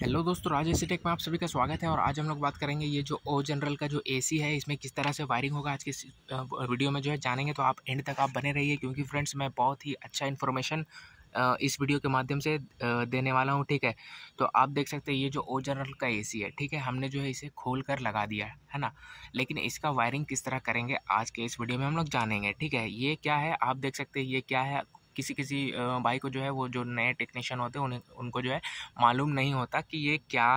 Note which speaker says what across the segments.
Speaker 1: Hello दोस्तों राज AC take में आप सभी का स्वागत है और आज हम लोग बात करेंगे ये जो ओ जनरल का जो एसी है, इसमें किस तरह से वायरिंग होगा आज के वीडियो में जो है जानेंगे। तो आप एंड तक आप बने रहिए क्योंकि फ्रेंड्स मैं बहुत ही अच्छा इन्फॉर्मेशन इस वीडियो के माध्यम से देने वाला हूँ, ठीक है? तो आप देख सकते हैं ये जो ओ जनरल का एसी है, ठीक है? हमने जो है इसे खोल कर लगा दिया है ना? लेकिन इसका वायरिंग किस तरह करेंगे आज के इस वीडियो में हम लोग जानेंगे, ठीक है? ये क्या है? आप देख सकते हैं ये क्या है? किसी किसी भाई को जो है वो जो नए टेक्नीशियन होते हैं, उन्हें, उनको जो है मालूम नहीं होता कि ये क्या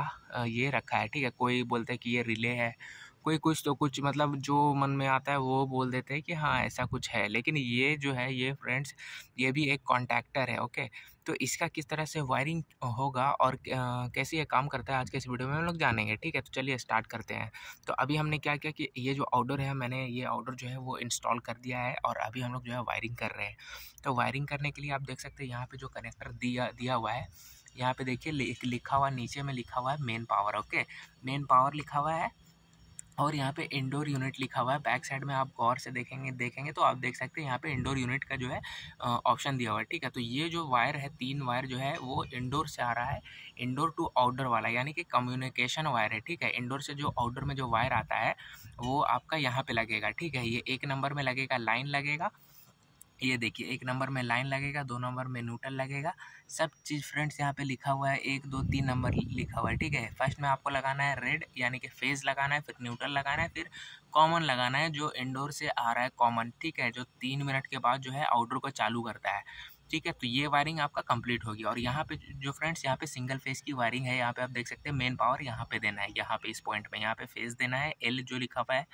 Speaker 1: ये रखा है, ठीक है? कोई बोलते हैं कि ये रिले है कोई कुछ तो कुछ मतलब जो मन में आता है वो बोल देते हैं कि हाँ ऐसा कुछ है। लेकिन ये जो है, ये फ्रेंड्स ये भी एक कॉन्टैक्टर है ओके तो इसका किस तरह से वायरिंग होगा और कैसे ये काम करता है आज के इस वीडियो में, हम लोग जानेंगे, ठीक है? तो चलिए स्टार्ट करते हैं। तो अभी हमने क्या किया कि ये जो आउडर है, मैंने ये आउडर जो है, वो इंस्टॉल कर दिया है और अभी हम लोग जो है वायरिंग कर रहे हैं। तो वायरिंग करने के लिए आप देख सकते हैं, यहाँ पर जो कनेक्टर दिया दिया हुआ है, यहाँ पे देखिए लिखा हुआ, नीचे में लिखा हुआ है main power okay main power लिखा हुआ है और यहाँ पे इंडोर यूनिट लिखा हुआ है। बैक साइड में आप गौर से देखेंगे देखेंगे तो आप देख सकते हैं यहाँ पे इंडोर यूनिट का जो है ऑप्शन दिया हुआ है, ठीक है? तो ये जो वायर है, तीन वायर जो है, वो इंडोर से आ रहा है। इंडोर टू आउटडोर वाला, यानी कि कम्युनिकेशन वायर है, ठीक है? इंडोर से जो आउटडोर में जो वायर आता है, वो आपका यहाँ पर लगेगा, ठीक है? ये एक नंबर में लगेगा लाइन लगेगा ये देखिए, एक नंबर में लाइन लगेगा, दो नंबर में न्यूट्रल लगेगा। सब चीज़ फ्रेंड्स, यहाँ पे लिखा हुआ है, एक, दो, तीन नंबर लिखा हुआ है, ठीक है? फ़र्स्ट में आपको लगाना है रेड, यानी कि फ़ेज़ लगाना है, फिर न्यूट्रल लगाना है, फिर कॉमन लगाना है, जो इंडोर से आ रहा है कॉमन, ठीक है? जो तीन मिनट के बाद जो है आउटडोर को चालू करता है, ठीक है? तो ये वायरिंग आपका कंप्लीट होगी। और यहाँ पे जो फ्रेंड्स, यहाँ पे सिंगल फेस की वायरिंग है, यहाँ पे आप देख सकते हैं, मेन पावर यहाँ पे देना है, यहाँ पे इस पॉइंट में, यहाँ पे फेस देना है, एल जो लिखा हुआ है,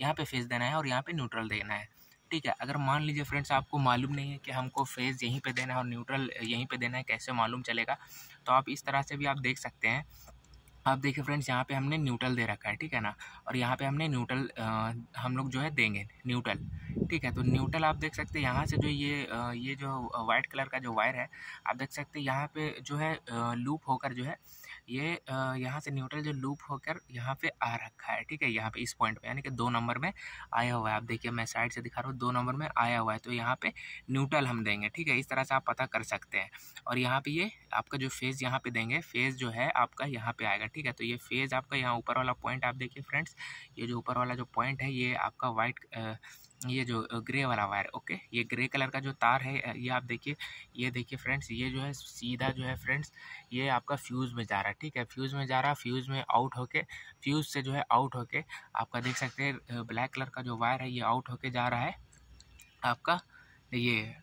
Speaker 1: यहाँ पे फेस देना है और यहाँ पे न्यूट्रल देना है। ठीक है, अगर मान लीजिए फ्रेंड्स आपको मालूम नहीं है कि हमको फ़ेज़ यहीं पे देना है और न्यूट्रल यहीं पे देना है, कैसे मालूम चलेगा? तो आप इस तरह से भी आप देख सकते हैं। आप देखिए फ्रेंड्स यहाँ पे हमने न्यूट्रल दे रखा है, ठीक है ना? और यहाँ पे हमने न्यूट्रल हम लोग जो है देंगे न्यूट्रल ठीक है? तो न्यूट्रल आप देख सकते हैं, यहाँ से जो ये ये जो वाइट कलर का जो वायर है, आप देख सकते हैं, यहाँ पे जो है लूप होकर जो है, ये यहाँ से न्यूट्रल जो लूप होकर यहाँ पे आ रखा है, ठीक है? यहाँ पे इस पॉइंट पे, यानी कि दो नंबर में आया हुआ है। आप देखिए, मैं साइड से दिखा रहा हूँ, दो नंबर में आया हुआ है तो यहाँ पे न्यूट्रल हम देंगे, ठीक है? इस तरह से आप पता कर सकते हैं। और यहाँ पे ये आपका जो फ़ेज़ यहाँ पे देंगे फ़ेज़ जो है आपका यहाँ पे आएगा ठीक है तो ये फ़ेज़ आपका यहाँ ऊपर वाला पॉइंट आप देखिए फ्रेंड्स ये जो ऊपर वाला जो पॉइंट है, ये आपका वाइट ये जो ग्रे वाला वायर ओके ये ग्रे कलर का जो तार है ये आप देखिए, ये देखिए फ्रेंड्स ये जो है सीधा जो है फ्रेंड्स ये आपका फ्यूज़ में जा रहा है, ठीक है? फ्यूज़ में जा रहा है फ्यूज़ में आउट होके फ्यूज़ से जो है आउट होके, आपका देख सकते हैं ब्लैक कलर का जो वायर है, ये आउट होके जा रहा है, आपका ये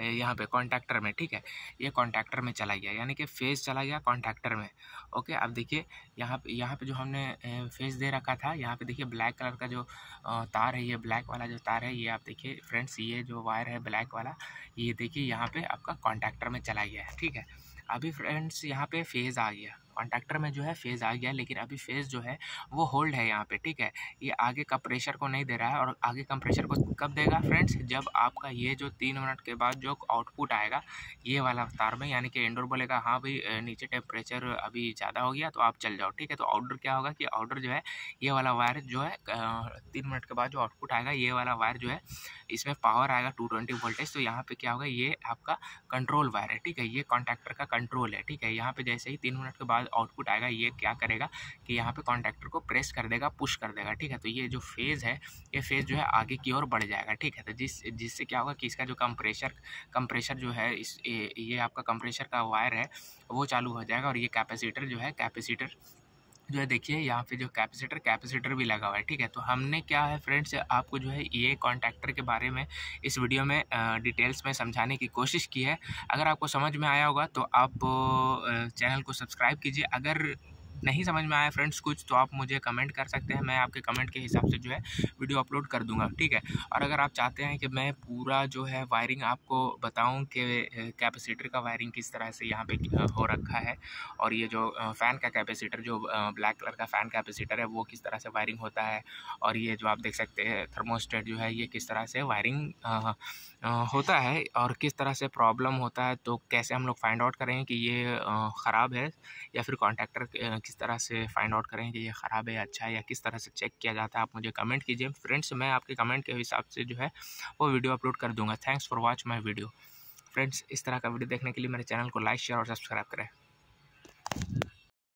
Speaker 1: यहाँ पे कॉन्टैक्टर में, ठीक है? ये कॉन्टैक्टर में चला गया, यानी कि फ़ेज़ चला गया कॉन्टैक्टर में। ओके, अब देखिए, यहाँ पे यहाँ पे जो हमने फ़ेज़ दे रखा था, यहाँ पे देखिए ब्लैक कलर का जो तार है, ये ब्लैक वाला जो तार है, ये आप देखिए फ्रेंड्स ये जो वायर है ब्लैक वाला, ये देखिए यहाँ पर आपका कॉन्टैक्टर में चला गया है, ठीक है? अभी फ्रेंड्स यहाँ पर फ़ेज़ आ गया। कॉन्टैक्टर में जो है फ़ेज़ आ गया, लेकिन अभी फ़ेज़ जो है, वो होल्ड है यहाँ पे, ठीक है? ये आगे का प्रेशर को नहीं दे रहा है और आगे कम प्रेशर को कब देगा? फ्रेंड्स जब आपका ये जो तीन मिनट के बाद जो आउटपुट आएगा, ये वाला तार में, यानी कि इंडोर बोलेगा हाँ भाई नीचे टेम्परेचर अभी ज़्यादा हो गया तो आप चल जाओ। ठीक है? तो आउटडोर क्या होगा कि आउटडोर जो है, ये वाला वायर जो है तीन मिनट के बाद जो आउटपुट आएगा, ये वाला वायर जो है, इसमें पावर आएगा टू ट्वेंटी वोल्टेज तो यहाँ पे क्या होगा? ये आपका कंट्रोल वायर है, ठीक है? ये कॉन्टैक्टर का कंट्रोल है, ठीक है? यहाँ पे जैसे ही तीन मिनट के बाद आउटपुट आएगा, ये क्या करेगा कि यहाँ पे कॉन्टैक्टर को प्रेस कर देगा पुश कर देगा, ठीक है? तो ये जो फ़ेज़ है, ये फ़ेज़ जो है आगे की ओर बढ़ जाएगा, ठीक है? तो जिस, जिससे क्या होगा कि इसका जो कंप्रेशर कंप्रेशर जो है, इस, ये आपका कंप्रेशर का वायर है, वो चालू हो जाएगा और ये कैपेसिटर जो है कैपेसिटर जो है देखिए, यहाँ पे जो कैपेसिटर कैपेसिटर भी लगा हुआ है, ठीक है? तो हमने क्या है फ्रेंड्स आपको जो है ये कॉन्टैक्टर के बारे में इस वीडियो में डिटेल्स में समझाने की कोशिश की है। अगर आपको समझ में आया होगा तो आप चैनल को सब्सक्राइब कीजिए। अगर नहीं समझ में आया फ्रेंड्स कुछ तो आप मुझे कमेंट कर सकते हैं, मैं आपके कमेंट के हिसाब से जो है वीडियो अपलोड कर दूँगा, ठीक है? और अगर आप चाहते हैं कि मैं पूरा जो है वायरिंग आपको बताऊँ कि कैपेसिटर का वायरिंग किस तरह से यहाँ पे हो रखा है, और ये जो फ़ैन का कैपेसिटर, जो ब्लैक कलर का फ़ैन कैपेसिटर है, वो किस तरह से वायरिंग होता है, और ये जो आप देख सकते हैं थर्मोस्टेट जो है, ये किस तरह से वायरिंग होता है, और किस तरह से प्रॉब्लम होता है तो कैसे हम लोग फाइंड आउट करेंगे कि ये ख़राब है, या फिर कॉन्टैक्टर किस तरह से फाइंड आउट करें कि ये ख़राब है या अच्छा है या किस तरह से चेक किया जाता है, आप मुझे कमेंट कीजिए। फ्रेंड्स मैं आपके कमेंट के हिसाब से जो है, वो वीडियो अपलोड कर दूँगा। Thanks for watch my video friends इस तरह का वीडियो देखने के लिए मेरे चैनल को लाइक शेयर और सब्सक्राइब करें।